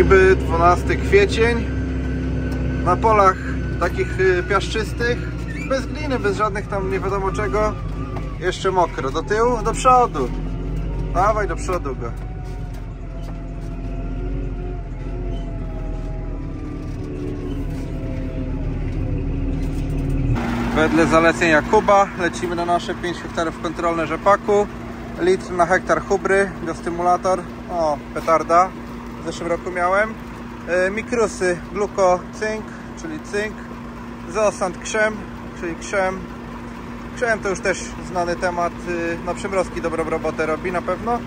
Niby 12 kwiecień. Na polach takich y, piaszczystych. Bez gliny, bez żadnych tam nie wiadomo czego. Jeszcze mokro. Do tyłu, do przodu. Dawaj do przodu go. Wedle zaleceń Jakuba lecimy na nasze 5 hektarów kontrolne rzepaku. Litr na hektar hubry, biostymulator. O, petarda. W zeszłym roku miałem. E, mikrusy, gluko, cynk, czyli cynk. Zoosant krzem, czyli krzem. Krzem to już też znany temat. y, Na przymrozki dobrą robotę robi na pewno.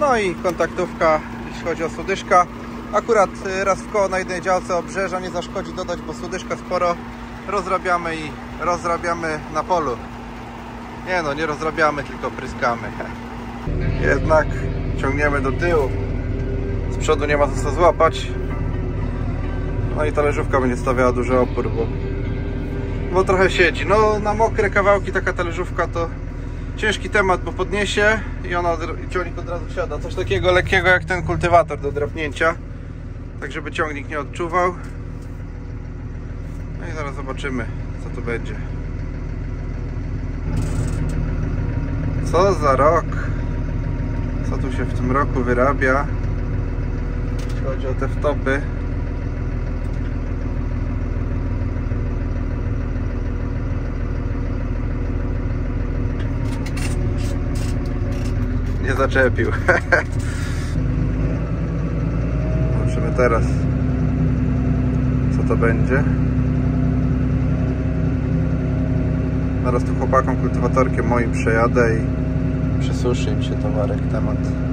No i kontaktówka, jeśli chodzi o słodyszka. Akurat y, raz w koło na jednej działce obrzeża nie zaszkodzi dodać, bo słodyszka sporo rozrabiamy i rozrabiamy na polu. Nie no, nie rozrabiamy, tylko pryskamy. Jednak ciągniemy do tyłu. Z przodu nie ma za co złapać. No i talerzówka będzie stawiała duży opór, bo, bo trochę siedzi. No na mokre kawałki taka talerzówka to ciężki temat, bo podniesie i ona ciągnik od razu siada. Coś takiego lekkiego jak ten kultywator do drapnięcia. Tak żeby ciągnik nie odczuwał. No i zaraz zobaczymy co to będzie. Co za rok? Co tu się w tym roku wyrabia? Chodzi o te wtopy. Nie zaczepił. Zobaczymy teraz, co to będzie. Zaraz tu chłopakom kultywatorkiem moim przejadę i przesuszy im się towarek temat.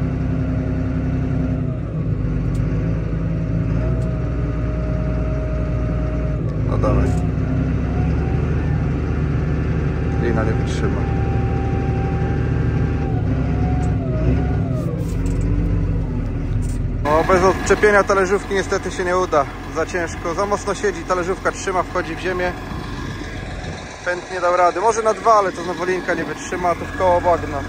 Dawaj. Lina nie wytrzyma. No bez odczepienia talerzówki niestety się nie uda. Za ciężko, za mocno siedzi, talerzówka trzyma, wchodzi w ziemię. Pęd nie dał rady. Może na dwa, ale to znowu linka nie wytrzyma, to w koło bagna.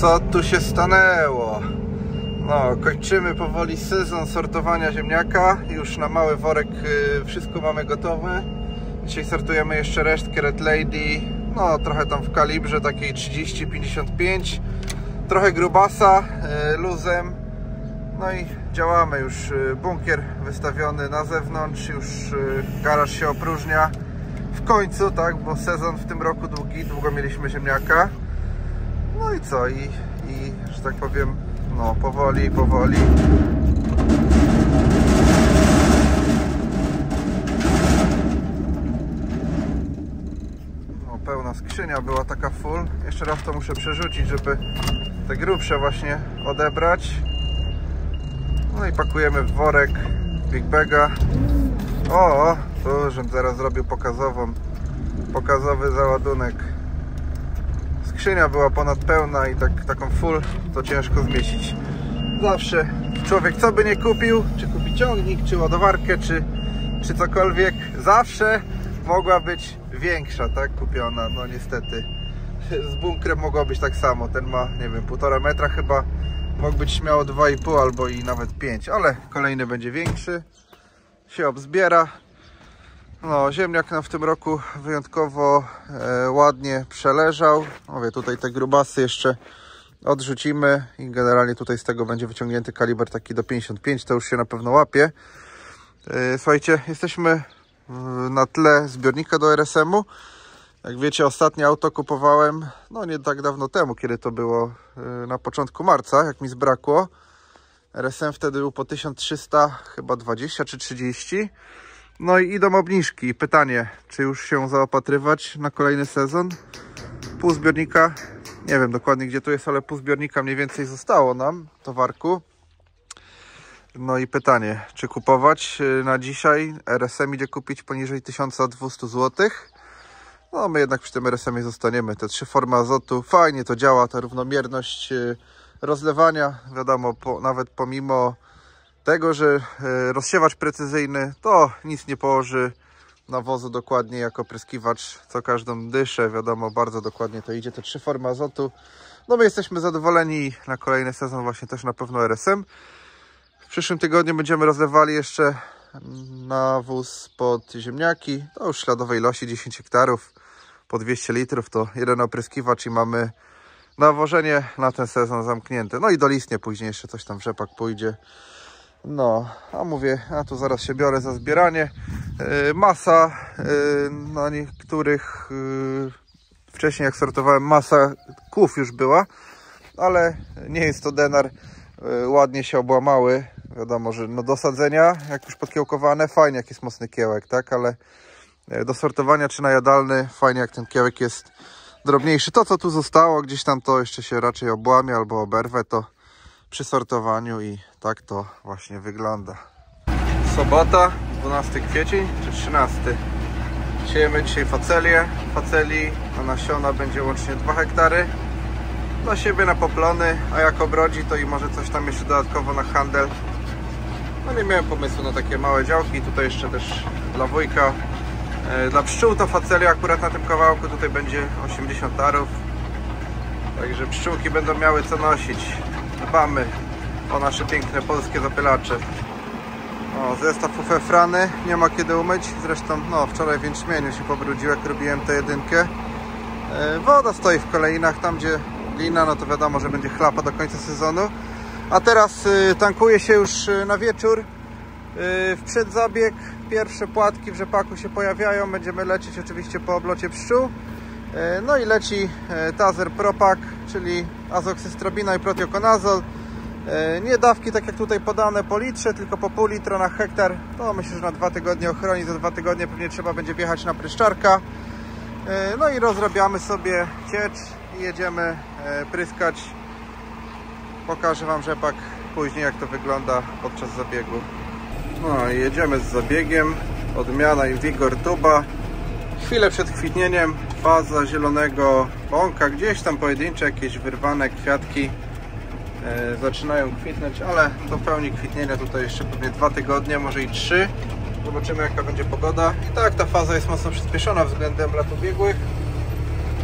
Co tu się stanęło? No, kończymy powoli sezon sortowania ziemniaka. Już na mały worek y, wszystko mamy gotowe. Dzisiaj sortujemy jeszcze resztkę Red Lady. No, trochę tam w kalibrze takiej 30-55. Trochę grubasa y, luzem. No i działamy już. y, Bunkier wystawiony na zewnątrz, już garaż się opróżnia. W końcu, tak, bo sezon w tym roku długi, długo mieliśmy ziemniaka. No i co? I, i że tak powiem, no powoli, powoli. No, pełna skrzynia była taka full. Jeszcze raz to muszę przerzucić, żeby te grubsze właśnie odebrać. No i pakujemy w worek Big Baga. O, tu żebym zaraz zrobił pokazową, pokazowy załadunek. Skrzynia była ponad pełna i tak, taką full to ciężko zmieścić. Zawsze człowiek co by nie kupił, czy kupi ciągnik, czy ładowarkę, czy, czy cokolwiek, zawsze mogła być większa, tak, kupiona. No niestety z bunkrem mogło być tak samo. Ten ma, nie wiem, półtora metra chyba. Mógł być śmiało 2,5 albo i nawet 5, ale kolejny będzie większy. Się obzbiera. No, ziemniak nam w tym roku wyjątkowo e, ładnie przeleżał. Mówię, tutaj te grubasy jeszcze odrzucimy i generalnie tutaj z tego będzie wyciągnięty kaliber taki do 55, to już się na pewno łapie. E, słuchajcie, jesteśmy w- na tle zbiornika do RSM-u. Jak wiecie, ostatnie auto kupowałem, no nie tak dawno temu, kiedy to było e, na początku marca, jak mi zbrakło. RSM wtedy był po 1300, chyba 20 czy 30. No i idą obniżki. Pytanie, czy już się zaopatrywać na kolejny sezon? Pół zbiornika, nie wiem dokładnie gdzie to jest, ale pół zbiornika mniej więcej zostało nam, towarku. No i pytanie, czy kupować y, na dzisiaj? RSM idzie kupić poniżej 1200 zł. No my jednak przy tym RSM zostaniemy. Te trzy formy azotu, fajnie to działa, ta równomierność y, rozlewania. Wiadomo, po, nawet pomimo tego, że e, rozsiewacz precyzyjny to nic nie położy nawozu dokładnie jako pryskiwacz co każdą dyszę, wiadomo bardzo dokładnie to idzie, te trzy formy azotu No my jesteśmy zadowoleni na kolejny sezon właśnie też na pewno RSM. W przyszłym tygodniu będziemy rozlewali jeszcze nawóz pod ziemniaki. To już śladowej ilości 10 hektarów po 200 litrów. To jeden opryskiwacz i mamy nawożenie na ten sezon zamknięte. No i dolistnie później jeszcze coś tam w rzepak pójdzie. No, a mówię, a tu zaraz się biorę za zbieranie. Yy, masa yy, na niektórych yy, wcześniej jak sortowałem masa kłów już była, ale nie jest to denar. Ładnie się obłamały. Wiadomo, że no do sadzenia, jak już podkiełkowane, fajnie jak jest mocny kiełek, tak, ale do sortowania czy na jadalny, fajnie jak ten kiełek jest drobniejszy. To co tu zostało, gdzieś tam to jeszcze się raczej obłamie albo oberwę, to przy sortowaniu i tak to właśnie wygląda. Sobota, 12 kwiecień czy 13. Siejemy dzisiaj facelię. Faceli na nasiona będzie łącznie 2 hektary. Dla siebie na poplony, a jak obrodzi to i może coś tam jeszcze dodatkowo na handel. No nie miałem pomysłu na takie małe działki. Tutaj jeszcze też dla wujka. E, Dla pszczół to facelia akurat na tym kawałku tutaj będzie 80 tarów. Także pszczółki będą miały co nosić. Dbamy o nasze piękne polskie zapylacze. O, zestaw ufefrany, nie ma kiedy umyć. Zresztą no, wczoraj w jęczmieniu się pobrudził, jak robiłem tę jedynkę. E, Woda stoi w kolejnach, tam gdzie lina, no to wiadomo, że będzie chlapa do końca sezonu. A teraz y, tankuje się już y, na wieczór. Y, w przedzabieg pierwsze płatki w rzepaku się pojawiają. Będziemy lecieć oczywiście po oblocie pszczół. E, No i leci e, Tazer Propak, czyli azoksystrobina i protiokonazol. E, Nie dawki tak jak tutaj podane po litrze, tylko po pół litra na hektar. To myślę, że na dwa tygodnie ochroni. Za dwa tygodnie pewnie trzeba będzie wjechać na pryszczarka. E, No i rozrabiamy sobie ciecz i jedziemy e, pryskać. Pokażę Wam rzepak później jak to wygląda podczas zabiegu. No i jedziemy z zabiegiem. Odmiana Invigor Tuba. Chwilę przed kwitnieniem faza zielonego bąka. Gdzieś tam pojedyncze jakieś wyrwane kwiatki zaczynają kwitnąć, ale do pełni kwitnienia tutaj jeszcze pewnie dwa tygodnie, może i trzy. Zobaczymy jaka będzie pogoda. I tak ta faza jest mocno przyspieszona względem lat ubiegłych.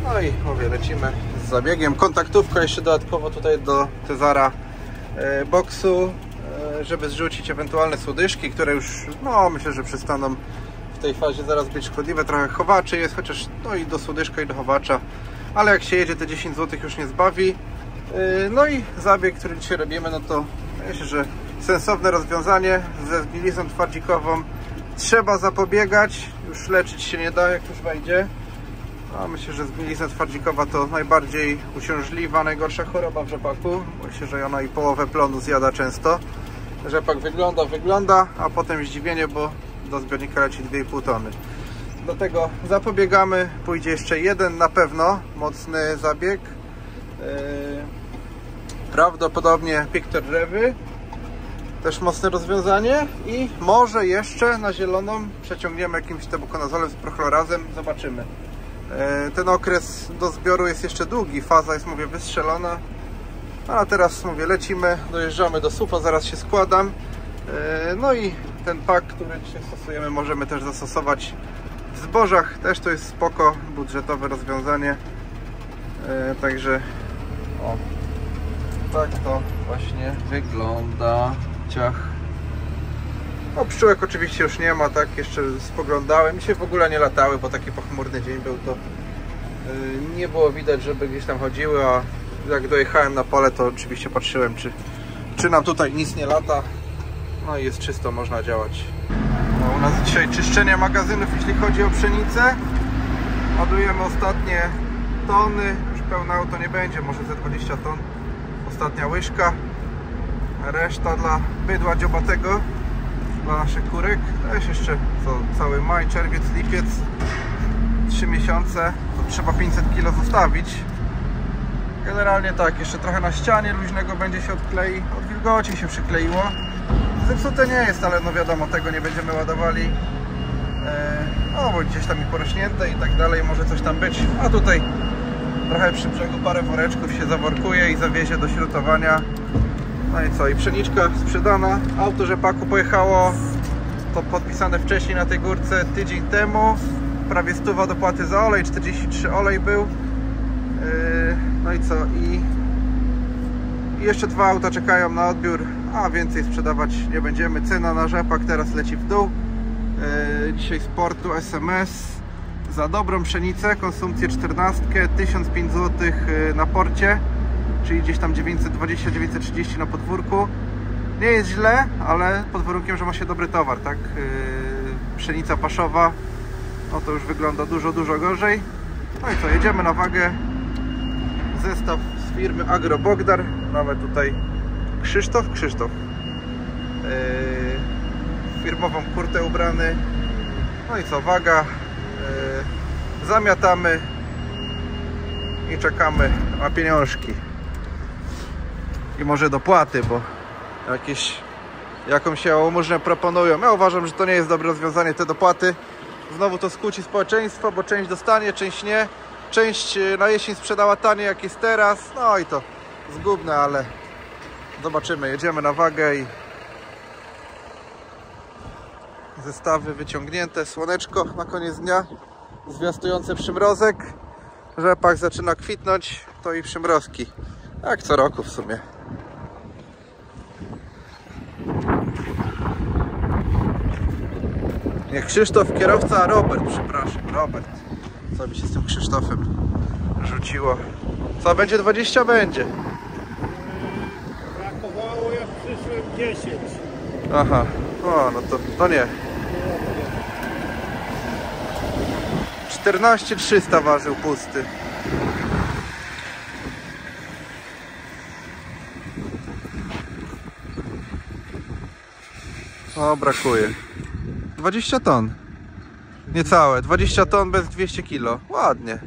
No i mówię, lecimy z zabiegiem. Kontaktówka jeszcze dodatkowo tutaj do Cezara e, boksu, e, żeby zrzucić ewentualne słodyżki, które już, no myślę, że przestaną w tej fazie zaraz być szkodliwe. Trochę chowaczy jest, chociaż no i do słodyżka i do chowacza. Ale jak się jedzie, te 10 zł już nie zbawi. Yy, No i zabieg, który dzisiaj robimy, no to myślę, że sensowne rozwiązanie ze zgnilizną twardzikową. Trzeba zapobiegać, już leczyć się nie da, jak już wejdzie. A myślę, że zgnilizna twardzikowa to najbardziej uciążliwa, najgorsza choroba w rzepaku. Myślę, że ona i połowę plonu zjada często. Rzepak wygląda, wygląda, a potem zdziwienie, bo do zbiornika leci 2,5 tony. Do tego zapobiegamy. Pójdzie jeszcze jeden na pewno mocny zabieg. Prawdopodobnie Pictor Rewy. Też mocne rozwiązanie. I może jeszcze na zieloną przeciągniemy jakimś tebukonazolem z prochlorazem. Zobaczymy. Yy, Ten okres do zbioru jest jeszcze długi. Faza jest, mówię, wystrzelona. A teraz, mówię, lecimy. Dojeżdżamy do sufa. Zaraz się składam. Yy, No i ten pak, który dzisiaj stosujemy, możemy też zastosować w zbożach. Też to jest spoko, budżetowe rozwiązanie. E, także o, tak to właśnie wygląda. Ciach. O pszczółek oczywiście już nie ma, tak jeszcze spoglądałem. Się w ogóle nie latały, bo taki pochmurny dzień był, to e, nie było widać, żeby gdzieś tam chodziły, a jak dojechałem na pole, to oczywiście patrzyłem, czy, czy nam tutaj nic nie lata. No i jest czysto, można działać. No, u nas dzisiaj czyszczenie magazynów, jeśli chodzi o pszenicę. Ładujemy ostatnie tony, już pełne auto nie będzie, może ze 20 ton. Ostatnia łyżka. Reszta dla bydła dziobatego, dla naszych kurek. Też jeszcze co, cały maj, czerwiec, lipiec. 3 miesiące, to trzeba 500 kg zostawić. Generalnie tak, jeszcze trochę na ścianie luźnego będzie się odklei, od wilgoci się przykleiło. Zepsute nie jest, ale no wiadomo, tego nie będziemy ładowali. E, No, bo gdzieś tam i porośnięte i tak dalej, może coś tam być. A tutaj trochę przy brzegu parę woreczków się zaworkuje i zawiezie do śrutowania. No i co, i pszeniczka sprzedana. Auto rzepaku pojechało, to podpisane wcześniej na tej górce tydzień temu. Prawie 100 dopłaty za olej, 43 olej był. Yy, No i co? I, jeszcze dwa auta czekają na odbiór, a więcej sprzedawać nie będziemy. Cena na rzepak teraz leci w dół. Yy, dzisiaj z portu SMS za dobrą pszenicę, konsumpcję 14, 1005 zł y, na porcie, czyli gdzieś tam 920-930 na podwórku. Nie jest źle, ale pod warunkiem, że ma się dobry towar, tak? Yy, pszenica paszowa, no to już wygląda dużo, dużo gorzej. No i co, jedziemy na wagę. Zestaw z firmy Agro Bogdar. Mamy tutaj Krzysztof, Krzysztof. Yy, firmową kurtę ubrany. No i co, waga. Yy, zamiatamy i czekamy na pieniążki. I może dopłaty, bo jakieś jakąś jałmużnę proponują. Ja uważam, że to nie jest dobre rozwiązanie, te dopłaty. Znowu to skłóci społeczeństwo, bo część dostanie, część nie. Część y, na jesień sprzedała taniej jak jest teraz. No i to zgubne, ale zobaczymy. Jedziemy na wagę i zestawy wyciągnięte. Słoneczko na koniec dnia. Zwiastujące przymrozek. Rzepak zaczyna kwitnąć. To i przymrozki. Jak co roku w sumie. Nie Krzysztof kierowca, a Robert, przepraszam, Robert. Co mi się z tym Krzysztofem rzuciło? Co, będzie 20? Będzie. Brakowało jak przyszłem 10. Aha, o, no to, to nie. 14 300 ważył pusty. O, brakuje. 20 ton. Niecałe. 20 ton bez 200 kilo. Ładnie.